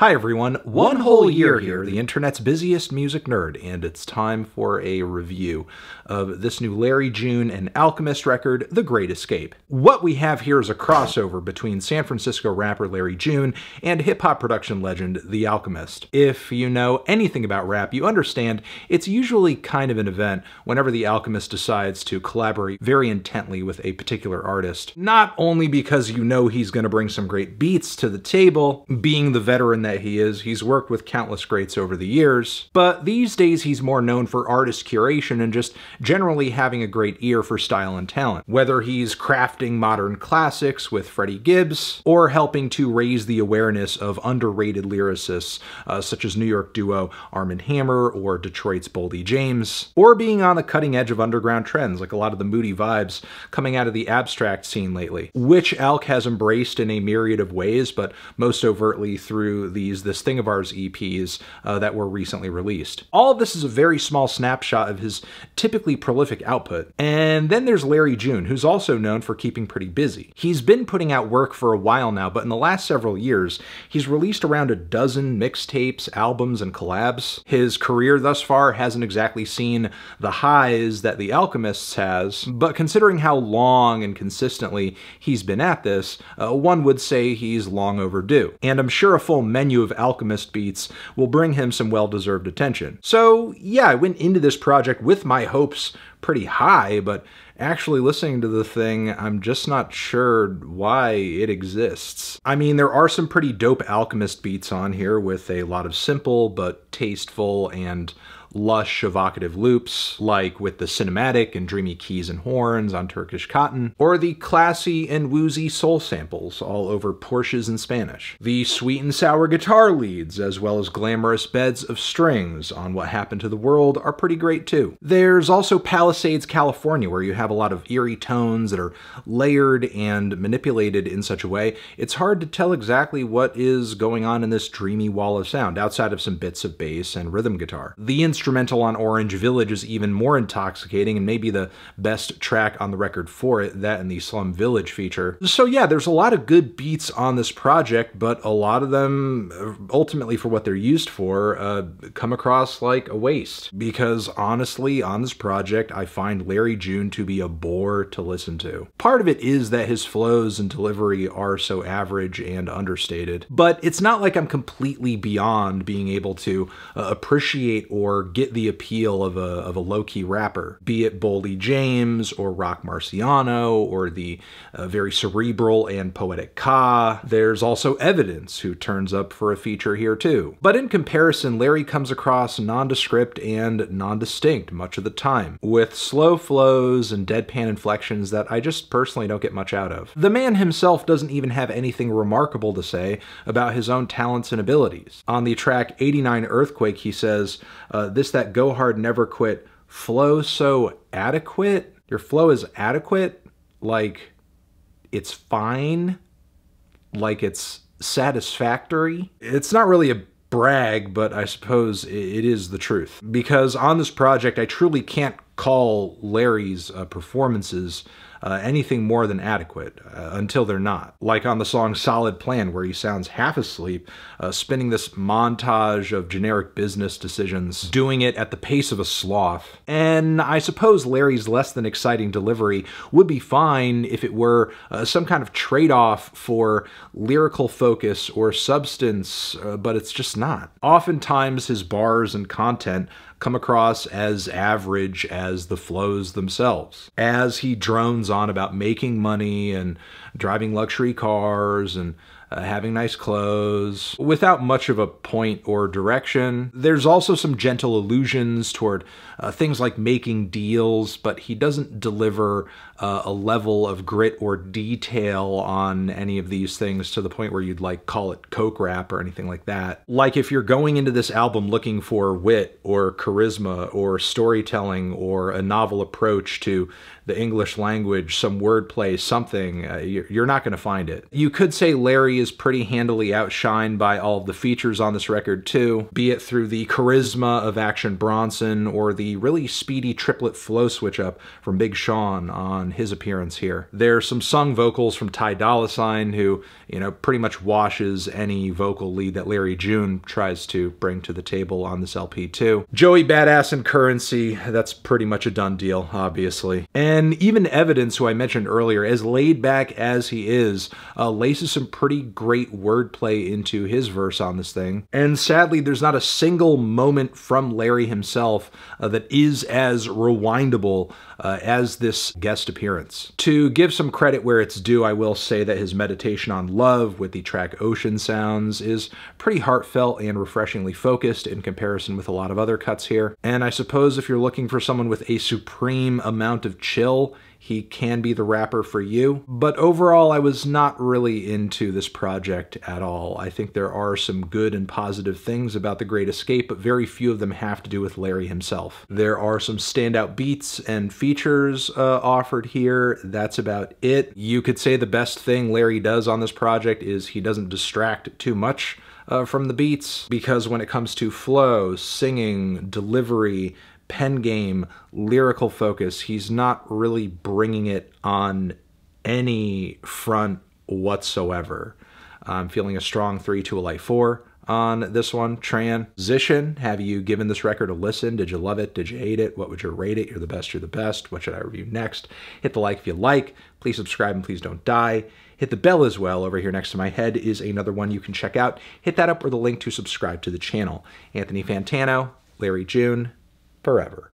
Hi everyone, Anthony Fantano here, the internet's busiest music nerd, and it's time for a review of this new Larry June and Alchemist record, The Great Escape. What we have here is a crossover between San Francisco rapper Larry June and hip-hop production legend The Alchemist. If you know anything about rap, you understand it's usually kind of an event whenever The Alchemist decides to collaborate very intently with a particular artist. Not only because you know he's going to bring some great beats to the table, being the veteran that that he is. He's worked with countless greats over the years, but these days he's more known for artist curation and just generally having a great ear for style and talent. Whether he's crafting modern classics with Freddie Gibbs, or helping to raise the awareness of underrated lyricists uh, such as New York duo Armand Hammer or Detroit's Boldy James, or being on the cutting edge of underground trends like a lot of the moody vibes coming out of the abstract scene lately, which Alk has embraced in a myriad of ways, but most overtly through the these This Thing of Ours EPs uh, that were recently released. All of this is a very small snapshot of his typically prolific output. And then there's Larry June, who's also known for keeping pretty busy. He's been putting out work for a while now, but in the last several years, he's released around a dozen mixtapes, albums, and collabs. His career thus far hasn't exactly seen the highs that The Alchemists has, but considering how long and consistently he's been at this, uh, one would say he's long overdue. And I'm sure a full menu menu of Alchemist beats will bring him some well-deserved attention. So yeah, I went into this project with my hopes pretty high, but actually listening to the thing, I'm just not sure why it exists. I mean, there are some pretty dope Alchemist beats on here with a lot of simple but tasteful and lush, evocative loops, like with the cinematic and dreamy keys and horns on Turkish Cotton, or the classy and woozy soul samples all over Porsches in Spanish. The sweet and sour guitar leads, as well as glamorous beds of strings on What Happened to the World, are pretty great too. There's also Palisades, California, where you have a lot of eerie tones that are layered and manipulated in such a way, it's hard to tell exactly what is going on in this dreamy wall of sound, outside of some bits of bass and rhythm guitar. The instrumental on Orange Village is even more intoxicating and maybe the best track on the record for it, that and the Slum Village feature. So yeah, there's a lot of good beats on this project, but a lot of them, uh, ultimately for what they're used for, uh, come across like a waste. Because honestly, on this project, I find Larry June to be a bore to listen to. Part of it is that his flows and delivery are so average and understated, but it's not like I'm completely beyond being able to uh, appreciate or get the appeal of a, of a low-key rapper, be it Boldy James or Roc Marciano or the uh, very cerebral and poetic Ka. There's also Evidence, who turns up for a feature here too. But in comparison, Larry comes across nondescript and non-distinct much of the time, with slow flows and deadpan inflections that I just personally don't get much out of. The man himself doesn't even have anything remarkable to say about his own talents and abilities. On the track 89 Earthquake, he says, uh, this that go hard never quit. Flow so adequate? Your flow is adequate? Like it's fine? Like it's satisfactory? It's not really a brag but i suppose it is the truth. Because on this project i truly can't call larry's uh, performances uh, anything more than adequate uh, until they're not. Like on the song Solid Plan, where he sounds half asleep, uh, spinning this montage of generic business decisions, doing it at the pace of a sloth. And I suppose Larry's less than exciting delivery would be fine if it were uh, some kind of trade off for lyrical focus or substance, uh, but it's just not. Oftentimes, his bars and content come across as average as the flows themselves. As he drones on about making money and driving luxury cars and uh, having nice clothes, without much of a point or direction. There's also some gentle allusions toward uh, things like making deals, but he doesn't deliver uh, a level of grit or detail on any of these things to the point where you'd like call it coke rap or anything like that. Like if you're going into this album looking for wit or charisma or storytelling or a novel approach to the English language, some wordplay, something, uh, you're not going to find it. You could say Larry is pretty handily outshined by all of the features on this record too, be it through the charisma of Action Bronson or the really speedy triplet flow switch up from Big Sean on his appearance here. There's some sung vocals from Ty Dolla $ign who, you know, pretty much washes any vocal lead that Larry June tries to bring to the table on this LP too. Joey Bada$$ and Curren$y, that's pretty much a done deal, obviously. And even Evidence, who I mentioned earlier, as laid back as he is, uh, laces some pretty great wordplay into his verse on this thing. And sadly, there's not a single moment from Larry himself uh, that is as rewindable uh, as this guest appearance. To give some credit where it's due, I will say that his meditation on love with the track Ocean Sounds is pretty heartfelt and refreshingly focused in comparison with a lot of other cuts here. And I suppose if you're looking for someone with a supreme amount of chill, he can be the rapper for you. But overall, I was not really into this project at all. I think there are some good and positive things about The Great Escape, but very few of them have to do with Larry himself. There are some standout beats and features uh, offered here. That's about it. You could say the best thing Larry does on this project is he doesn't distract too much uh, from the beats because when it comes to flow, singing, delivery, pen game, lyrical focus, he's not really bringing it on any front whatsoever. I'm feeling a strong 3 to a light 4 on this one. Transition, have you given this record a listen? Did you love it? Did you hate it? What would you rate it? You're the best, you're the best. What should I review next? Hit the like if you like. Please subscribe and please don't die. Hit the bell as well. Over here next to my head is another one you can check out. Hit that up or the link to subscribe to the channel. Anthony Fantano, Larry June, forever.